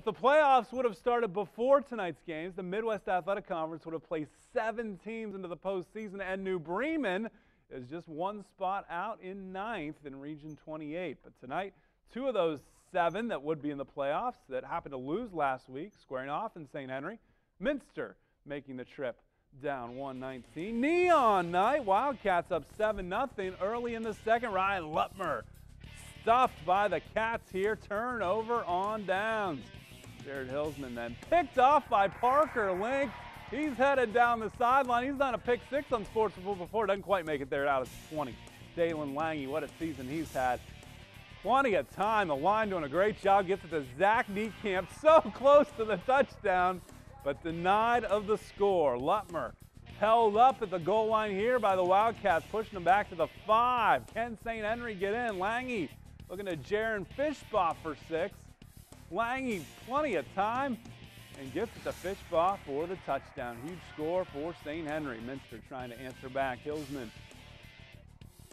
If the playoffs would have started before tonight's games, the Midwest Athletic Conference would have placed seven teams into the postseason, and New Bremen is just one spot out in ninth in Region 28. But tonight, two of those seven that would be in the playoffs that happened to lose last week, squaring off in St. Henry. Minster making the trip down 119. Neon night, Wildcats up 7 0 early in the second. Ryan Lutmer stuffed by the Cats here. Turnover on downs. Jared Hillsman then picked off by Parker Link. He's headed down the sideline. He's done a pick six on Sportsmanville before. Doesn't quite make it there out of 20. Dalen Lange, what a season he's had. Plenty of time. The line doing a great job. Gets it to Zach Niekamp. So close to the touchdown, but denied of the score. Lutmer held up at the goal line here by the Wildcats, pushing them back to the five. Can St. Henry get in? Lange looking to Jaron Fishbaugh for six. Lange, plenty of time, and gets it to Fishbaugh for the touchdown. Huge score for St. Henry. Minster trying to answer back. Hillsman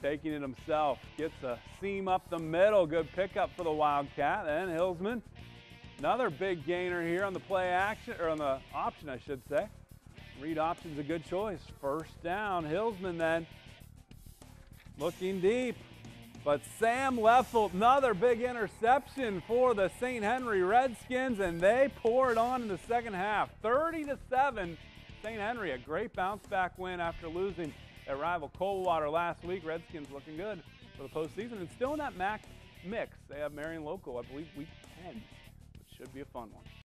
taking it himself. Gets a seam up the middle. Good pickup for the Wildcat. And Hillsman, another big gainer here on the play action, or on the option, I should say. Read option's a good choice. First down. Hillsman then looking deep. But Sam Leffelt, another big interception for the St. Henry Redskins, and they pour it on in the second half. 30 to 7. St. Henry, a great bounce back win after losing at rival Coldwater last week. Redskins looking good for the postseason and still in that MAC mix. They have Marion Local, I believe, week 10, which should be a fun one.